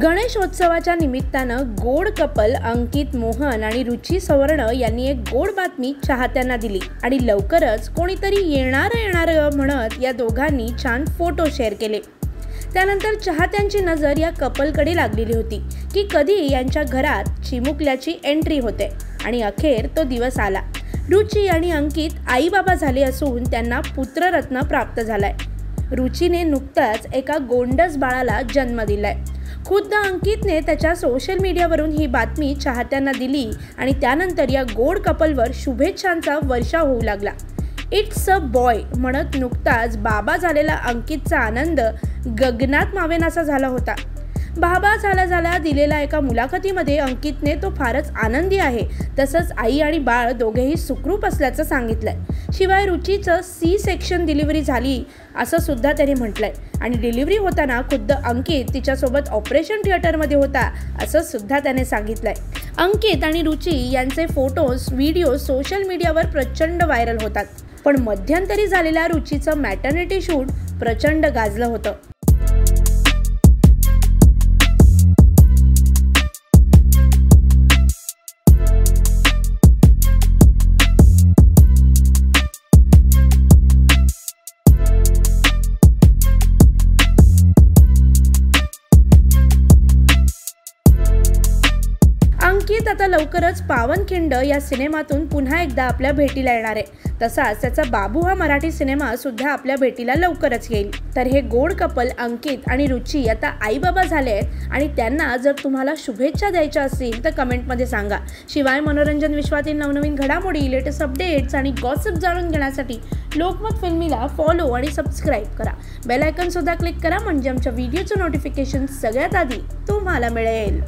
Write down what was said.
गणेशोत्सवाच्या निमित्तानं गोड कपल अंकित मोहन आणि रुची सवर्ण यांनी एक गोड बातमी चाहत्यांना दिली. आणि लवकरच कोणीतरी येणार येणार म्हणत या दोघांनी छान फोटो शेअर केले. त्यानंतर चाहत्यांची नजर या कपलकडे लागलेली होती की कधी यांच्या घरात चिमुकल्याची एंट्री होते. आणि अखेर तो दिवस आला. रुची आणि अंकित आईबाबा झाले असून त्यांना पुत्ररत्न प्राप्त झालाय. रुचीने नुकताच एका गोंडस बाळाला जन्म दिलाय. खुद्द अंकितने त्याच्या सोशल मीडियावरून ही बातमी चाहत्यांना दिली आणि त्यानंतर या गोड कपलवर शुभेच्छांचा वर्षा होऊ लागला. इट्स अ बॉय म्हणत नुकताच बाबा झालेला अंकितचा आनंद गगनात मावेनासा झाला होता. बाबा झाला झाला दिलेल्या एका मुलाखतीमध्ये अंकितने तो फारच आनंदी आहे. तसंच आई आणि बाळ दोघेही सुखरूप असल्याचं सांगितलंय. शिवाय रुचीचं सी सेक्शन डिलिव्हरी झाली असं सुद्धा त्याने म्हटलंय. आणि डिलिव्हरी होताना खुद्द अंकित तिच्यासोबत ऑपरेशन थिएटरमध्ये होता असं सुद्धा त्याने सांगितलंय. अंकित आणि रुची यांचे फोटोज व्हिडिओ सोशल मीडियावर प्रचंड व्हायरल होतात. पण मध्यंतरी झालेल्या रुचीचं मॅटर्निटी शूट प्रचंड गाजलं होतं. अंकित आता लवकरच पावनखिंड या सिनेमातून पुन्हा एकदा आपल्या भेटीला येणार आहे. तसाच त्याचा बाबू हा मराठी सिनेमा सुद्धा आपल्या भेटीला लवकरच येईल. तर हे गोड कपल अंकित आणि रुची आता आई बाबा झाले आहेत आणि त्यांना जर तुम्हाला शुभेच्छा द्यायच्या असतील तर कमेंटमध्ये सांगा. शिवाय मनोरंजन विश्वातील नवनवीन घडामोडी लेटेस्ट अपडेट्स आणि गॉसिप जाणून घेण्यासाठी लोकमत फिल्मीला फॉलो आणि सबस्क्राईब करा. बेलायकन सुद्धा क्लिक करा म्हणजे आमच्या व्हिडिओचं नोटिफिकेशन सगळ्यात आधी तुम्हाला मिळेल.